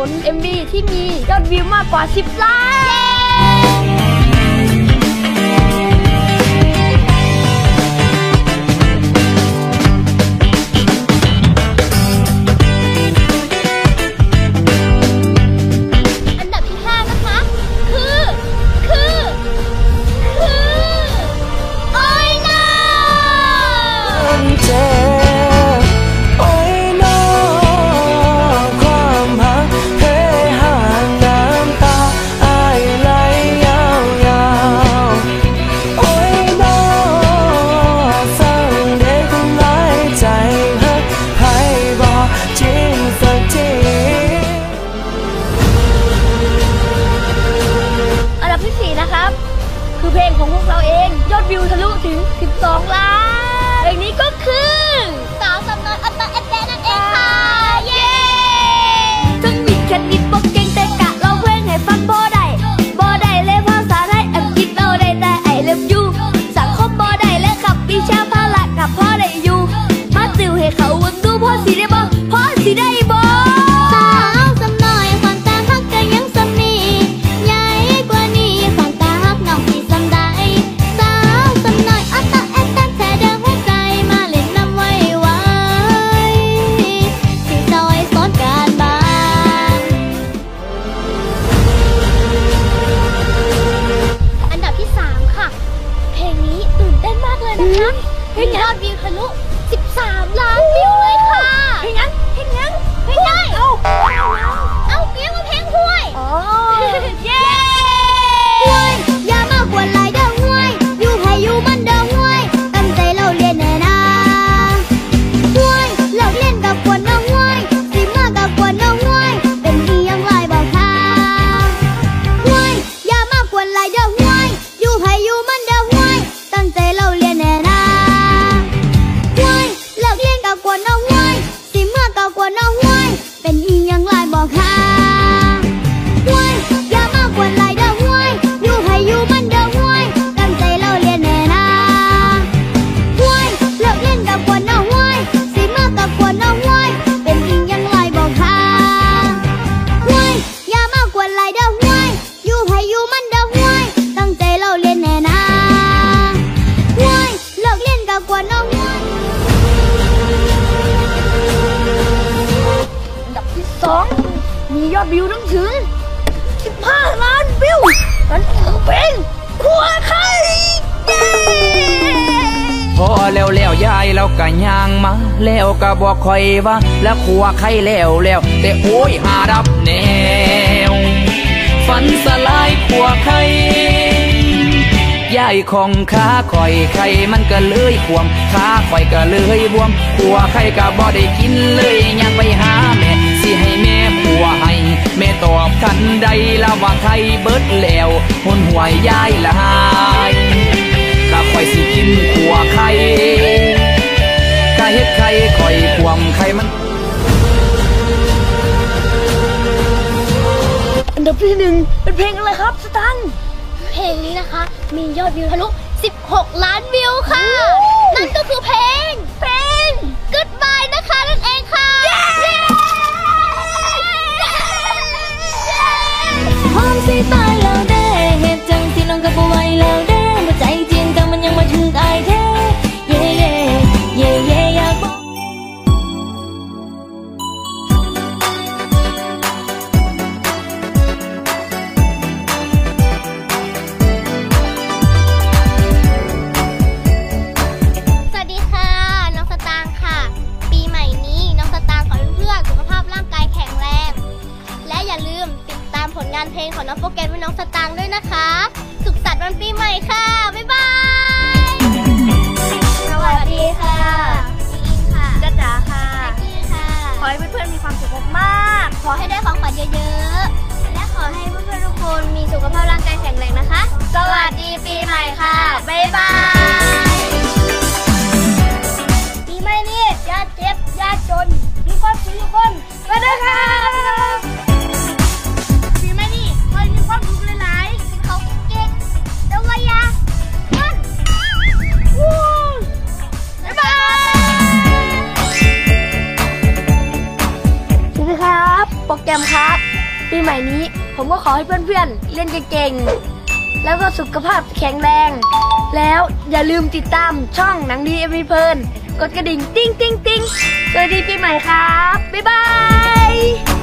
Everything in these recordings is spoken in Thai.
ผล MV ที่มียอดวิวมากกว่า 10 ล้าน นะให้ยอดวิวทะลุ 13 ล้านวิวากว่าน้องวันอันดับที่สองมียอดวิวทั้งถึง 15 ล้านวิวนั้นเป็นครัวไข่เย้พอแล้วแล้วยายแล้วก็ย่างมา แล้วก็บอกคอยว่า แล้วครัวไข่แล้วแล้วแต่โอ้ยหารับแนว ฝันสลายครัวไข่ ของขาข่อยไข่มันก็เลยขวมขาข่อยก็เลยบวมขัวไข่ก็บ่ได้กินเลยยังไปหาแม่สิให้แม่ขัวให้แม่ตอบทันใดละว่าไข่เบิดแล้วหุนหวยยายละหายกะข่อยสิกินขัวไข่กะเฮ็ดไข่คอยขวมไข่มันอันดับที่หนึ่งเป็นเพลงอะไรครับสตันเพลงนี้นะคะ มียอดวิวทะลุ 16 ล้านวิวค่ะ นั่นก็คือเพลง โปรแกรมครับ ปีใหม่นี้ผมก็ขอให้เพื่อนๆ เล่นเก่งๆ แล้วก็สุขภาพแข็งแรง แล้วอย่าลืมติดตามช่องหนังดีเอ็มวีเพลินกดกระดิ่ง ติ้งติ้งติ้งสวัสดีปีใหม่ครับ บ๊ายบาย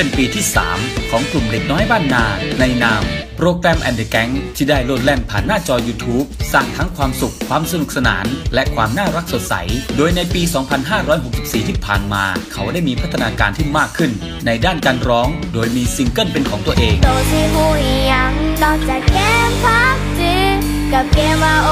เป็นปีที่ 3 ของกลุ่มเด็กน้อยบ้านนา ในนามโปรแกรมแอนเด g แกงที่ได้โลดแล่นผ่านหน้าจอ YouTube สร้างทั้งความสุข ความสนุกสนาน และความน่ารักสดใส โดยในปี 2564 ที่ผ่านมา เขาได้มีพัฒนาการที่มากขึ้น ในด้านการร้อง โดยมีซิงเกิลเป็นของตัวเองโตสิหูอีหยังนอกจากเกมพับจีกับเกมว่าโอ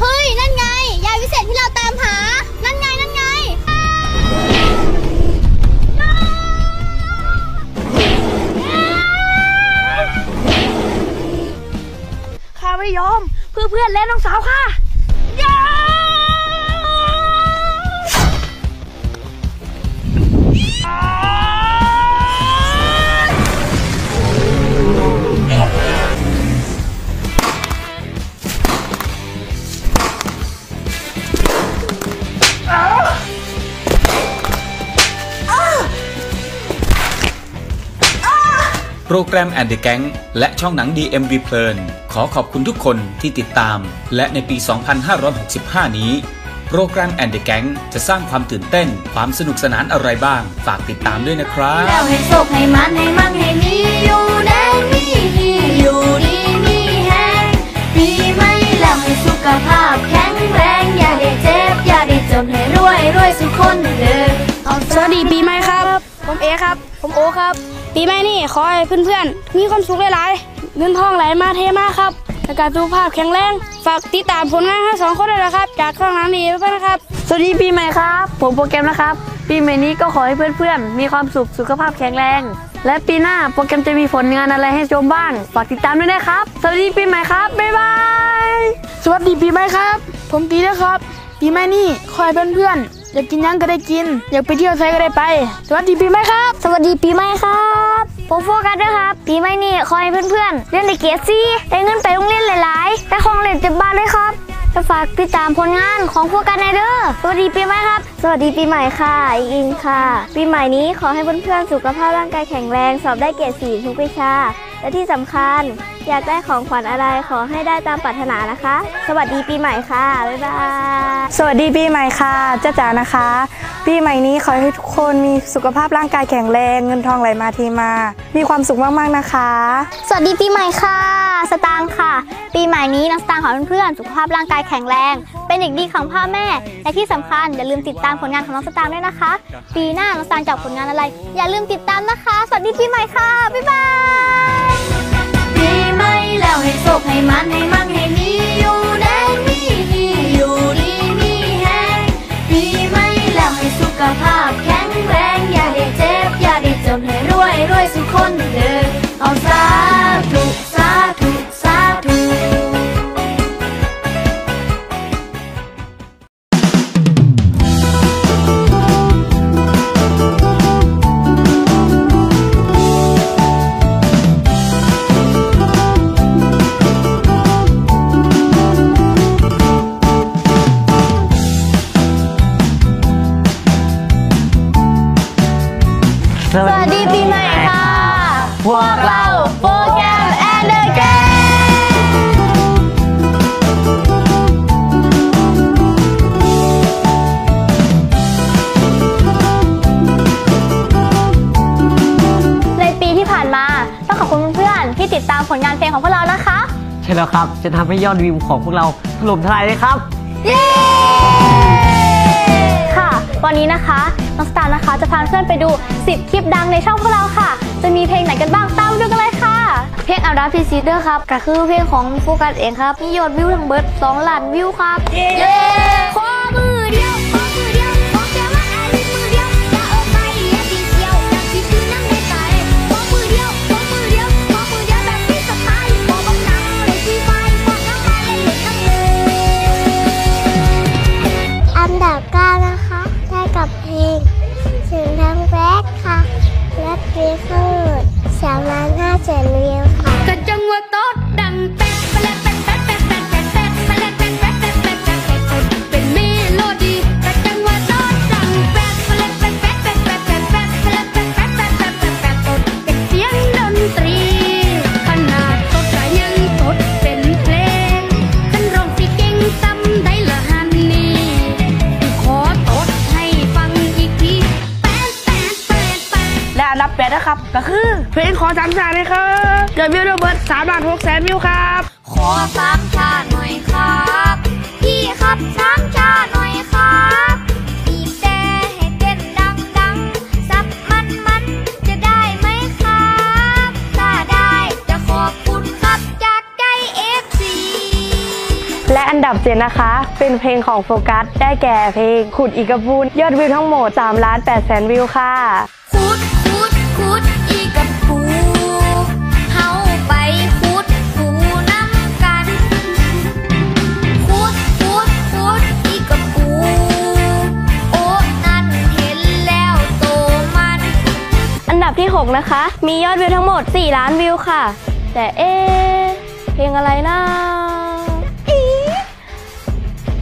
เฮ้ย นั่นไง ยายวิเศษที่เราตามหา นั่นไง นั่นไง ข้าไม่ยอม เพื่อเพื่อนและน้องสาวค่ะ โปรแกรมแอนเด g แก n งและช่องหนัง DMV เพลินขอขอบคุณทุกคนที่ติดตาม และในปี 2565 นี้ โปรแกรมแอนเด g แก n งจะสร้างความตื่นเต้น ความสนุกสนานอะไรบ้าง ฝากติดตามด้วยนะครับแล้วให้โชคให้มันให้มั่งให้มีอยู่แดงมีอยู่ดีมีแฮงปีใหม่แล้วให้สุขภาพแข็งแรงอย่าได้เจ็บอย่าได้จนให้รวยรวยสุขคนเด้อเอาสวัสดีปีใหม่ครับ ผมเอครับ ผมโอครับ ปีใหม่นี่ขอให้เพื่อนๆ มีความสุขหลายๆ เงินทองไหลมาเทมาครับและการสุขภาพแข็งแรง ฝากติดตามผลงานทั้งสองคนด้วยนะครับ จากช่องน้ำดีเพื่อนๆนะครับ สวัสดีปีใหม่ครับ ผมโปรแกรมนะครับ ปีใหม่นี้ก็ขอให้เพื่อนๆ มีความสุข สุขภาพแข็งแรง และปีหน้าโปรแกรมจะมีผลงานอะไรให้ชมบ้าง ฝากติดตามด้วยนะครับ สวัสดีปีใหม่ครับ บ๊ายบาย สวัสดีปีใหม่ครับ ผมตีนะครับ ปีใหม่นี่ขอให้เพื่อนๆ อยากกินยังก็ได้กิน อยากไปเที่ยวไสก็ได้ไป สวัสดีปีใหม่ครับ สวัสดีปีใหม่ครับ ผมโฟกัสด้วยครับ ปีใหม่นี่ขอให้เพื่อนๆเรียนในเกียรติซีได้เงินไปโรงเรียนหลายๆแต่ของเล่นเต็มบ้านเลยครับจะฝากติดตามผลงานของโฟกัสในเด้อสวัสดีปีใหม่ครับ สวัสดีปีใหม่ค่ะอิงอิงค่ะ ปีใหม่นี้ขอให้เพื่อนๆสุขภาพร่างกายแข็งแรง สอบได้เกรดสี่ทุกวิชา และที่สำคัญ อยากได้ของขวัญอะไรขอให้ได้ตามปรารถนานะคะ สวัสดีปีใหม่ค่ะ บ๊ายบาย สวัสดีปีใหม่ค่ะจ้าจ๋านะคะ ปีใหม่นี้ขอให้ทุกคนมีสุขภาพร่างกายแข็งแรง เงินทองไหลมาเทีมา มีความสุขมากๆนะคะ สวัสดีปีใหม่ค่ะ สตางค์ค่ะ ปีใหม่นี้น้องสตางค์ขอเพื่อนๆสุขภาพร่างกายแข็งแรง เป็นเด็กดีของพ่อแม่ และที่สำคัญอย่าลืมติดตามผลงานของน้องสตางค์ด้วยนะคะ ปีหน้าน้องสตางค์จะออกผลงานอะไร อย่าลืมติดตามนะคะ สวัสดีปีใหม่ค่ะบ๊ายบายปีใหม่ แล้วให้โศกให้มันให้มั่งให้มีอยู่แดงมีอยู่ดีมีแฮงปีใหม่แล้วให้สุขภาพแข็งแรงอย่าได้เจ็บอย่าได้จนให้รวยรวยสุขคนเด้อเอาซา ใช่แล้วครับ จะทำให้ยอดวิวของพวกเราถล่มทลายเลยครับค่ะ วันนี้นะคะน้องสตาร์นะคะจะพาเพื่อนไปดู 10 คลิปดังในช่องพวกเราค่ะ จะมีเพลงไหนกันบ้างตามดูกันเลยค่ะ เพลงอันดับที่สิบเด้อครับก็คือเพลงของโฟกัสเองครับมียอดวิวทั้งเบิ๊ด2ล้านวิวครับ เย้ học viên trường Nam Vét ค่ะ และเพื่อน นดับแปดนะครับ ก็คือ เพลงขอสามช่าเลยครับยอดวิวทั้งเบิ๊ดสามล้านหกแสนวิวครับ ขอสามช่าหน่อยครับ พี่ครับสามช่าหน่อยครับบีบแต่ให้เต้นดังดังๆสับมันมันๆจะได้ไหมครับ ถ้าได้จะขอบคุณครับจากใจ FC และอันดับเจ็ดนะคะ เป็นเพลงของโฟกัส ได้แก่เพลงขุดอีกกระพูนยอดวิวทั้งหมด3ล้าน8แสนวิวค่ะคุด คุดคุดอีกกับปูเฮาไปคุดปูน้ำกันคุดคุดคุดอีกกับปูโอ้นั่นเห็นแล้วโตมัน อันดับที่ 6 นะคะ มียอดวิวทั้งหมด 4 ล้านวิวค่ะ แต่เอ๊ะเพลงอะไรนะอี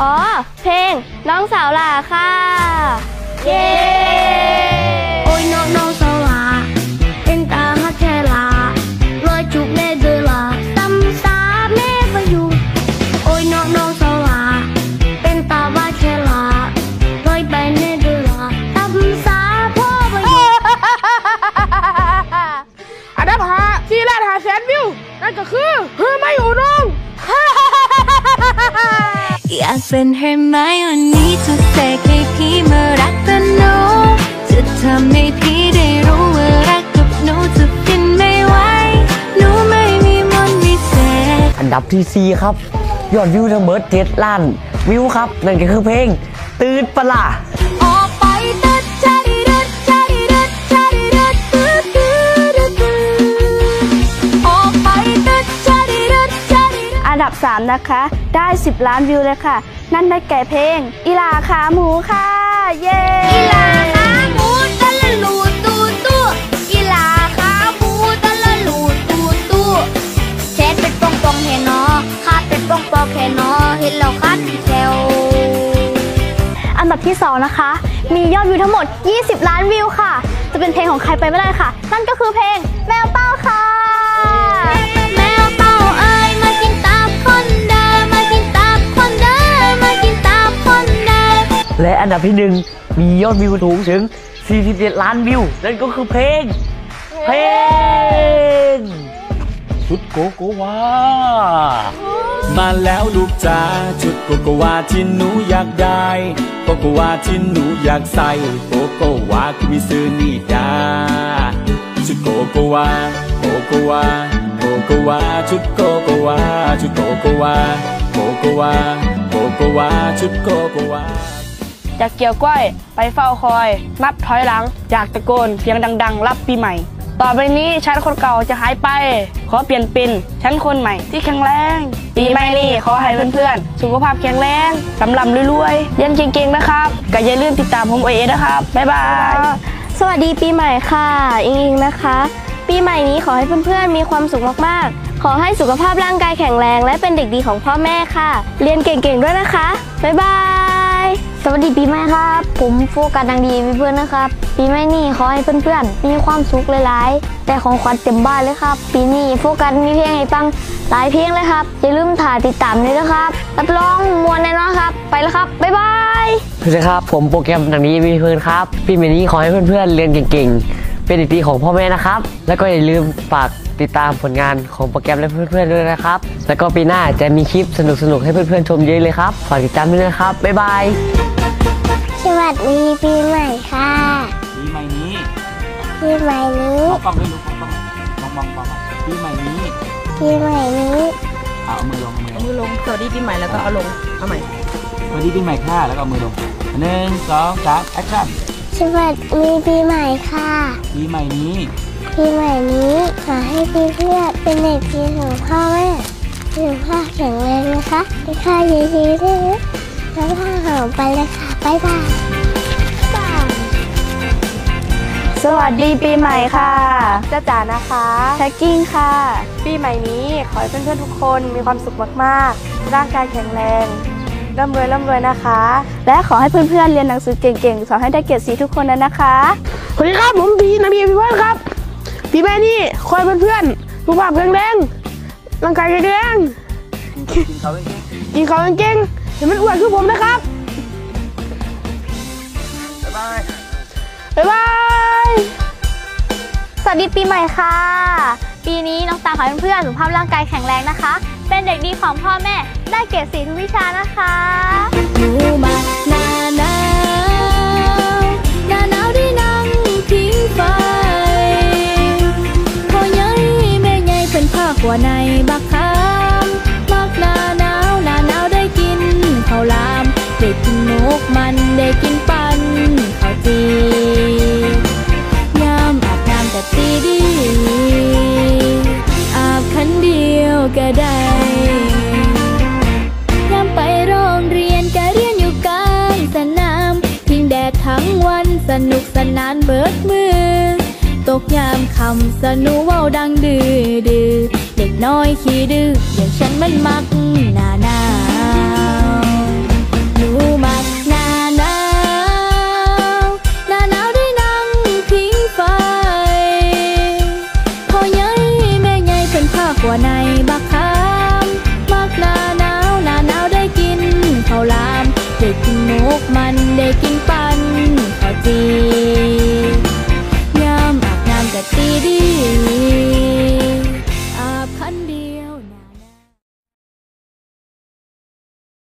อ๋อ เพลงน้องสาวหล่าค่ะ เย้ โอ้ยน้องน้องสวาเป็ จุกแม่เดอลาตำสาแม่ประยุงโอ้ยน้องน้องสวาเป็นตาบ้าแค่ลาลอยไปแม่เดอลาตำสาพ่อประยุงอันดับห้าสี่ล้านห้าแสนวิว นั่นก็คือเฮ้ยไม่อยู่น้อง อยากเป็นให้ไหมวันนี้จะเสกให้พี่มารักกันหนูจะทำให้พี่ นดับที่ 4 ครับ ยอดวิวทั้งเบิร์ด7ล้าน วิวครับ นั่นก็คือเพลง ตื่นปล่ะออกไปตัดชาดิรัดชาดิรัดชาดิรัดตื้อตื้อตื้อตื้อออกไปตัดชาดิรัดชาดิรัดอันดับ 3 นะคะ ได้ 10 ล้านวิวเลยค่ะ นั่นได้แก่เพลง อีลาขาหมูค่ะ เย้กีฬา ป็นปองปองเห็นเนาะคาดเป็นปองปองเห็นเนาะเห็นแล้วคันแซวอันดับที่ 2 นะคะ มียอดวิวทั้งหมด 20 ล้านวิวค่ะ จะเป็นเพลงของใครไปไม่ได้ค่ะ นั่นก็คือเพลงแมวเป้าค่ะแมวเป่าเอ้ยมากินตามคนเดิมมากินตามคนเดิมมากินตามคนเดิมและอันดับที่1มียอดวิวสูงถึง 47 ล้านวิว นั่นก็คือเพลง เพลง ชุดโกโกวา มาแล้วลูกจ๋าชุดโกโกวาที่หนูอยากได้โกโกวาที่หนูอยากใส่โกโกวาคือมิซื้อนี่ดาชุดโกโกวาโกโกวาโกโกวาชุดโกโกวาชุดโกโกวาโกโกวาโกโกวาชุดโกโกวาจากเกี่ยวก้อยไปเฝ้าคอยนับถอยหลัง จากตะโกนเสียงดัง ๆ รับปีใหม่ ต่อไปนี้ฉันคนเก่าจะหายไป ขอเปลี่ยนเป็นฉันคนใหม่ที่แข็งแรงปีใหม่นี้ขอให้เพื่อนๆ สุขภาพแข็งแรงลำลำรวยๆเรียนเก่งๆนะครับก็อย่าลืมติดตามผมเอนะครับ บ๊ายบาย สวัสดีปีใหม่ค่ะ อิงอิงนะคะ ปีใหม่นี้ขอให้เพื่อนๆ มีความสุขมากๆ ขอให้สุขภาพร่างกายแข็งแรง และเป็นเด็กดีของพ่อแม่ค่ะ เรียนเก่งๆด้วยนะคะ บ๊ายบาย สวัสดีปีใหม่ครับ ผมโฟกัสดังดีเพื่อนนะครับ ปีใหม่นี้ขอให้เพื่อนๆ มีความสุขหลายๆ แต่ของขวัญเต็มบ้านเลยครับ ปีนี้โฟกัสมีเพลงให้ฟังหลายเพลงเลยครับ อย่าลืมถ่ายติดตามด้วยนะครับ รับรองมวนแน่นอนครับ ไปแล้วครับ บ๊ายบายสวัสดีครับ ผมโปรแกรมหนังนี้มีเพื่อนครับ ปีใหม่นี้ขอให้เพื่อนๆ เรียนเก่งๆ เป็นเด็กดีของพ่อแม่นะครับ แล้วก็อย่าลืมฝากติดตามผลงานของโปรแกรมและเพื่อนๆด้วยนะครับ แล้วก็ปีหน้าจะมีคลิปสนุกๆให้เพื่อนๆชมเยอะเลยครับ ฝากติดตามด้วยนะครับ บ๊ายบาย สวัสดีปีใหม่ค่ะปีใหม่นี้ปีใหม่นี้มองกล้องด้วยลูกมองกล้องมองมองมองปีใหม่นี้ปีใหม่นี้เอาเอามือลงเอามือลงมือลงสวัสดีปีใหม่แล้วก็เอาลงเอาใหม่สวัสดีปีใหม่ค่ะแล้วก็เอามือลงหนึ่งสองสาม action สวัสดีปีใหม่ค่ะปีใหม่นี้ปีใหม่นี้ขอให้พี่เพื่อนเป็นเด็กดีของพ่อแม่สุขภาพแข็งแรงนะคะไปค่าเยอะๆด้วยนะ แล้วพ่อหอมไปเลยค่ะบ๊ายบายบายสวัสดีปีใหม่ค่ะจ้าจ๋านะคะแท็กกิ้งค่ะ ปีใหม่นี้ขอให้เพื่อนๆทุกคนมีความสุขมากๆ ร่างกายแข็งแรงร่ำรวยร่ำรวยนะคะ และขอให้เพื่อนๆเรียนหนังสือเก่งๆ สอนให้ได้เกียรติสีทุกคนนะนะคะสวัสดีครับผมพีนาบีพี่เพื่อนครับพี่แม่นี่คอยเพื่อนๆสุขภาพแข็งแรงร่างกายแข็งแรงกินเขาเองกินข้าวเก่ง ๆเดี๋ยวมันอ้วนคือผมนะครับบ๊ายบายบ๊ายบายสวัสดีปีใหม่ค่ะ ปีนี้น้องตาขอให้เพื่อนๆสุขภาพร่างกายแข็งแรงนะคะ เป็นเด็กดีของพ่อแม่ได้เกรดสีทุกวิชานะคะ นสนุกสนานเบิดมือ ตกยามคำสนุเว้าดังดื้อดือเด็กน้อยขี้ดื้ออย่างฉันมันมัก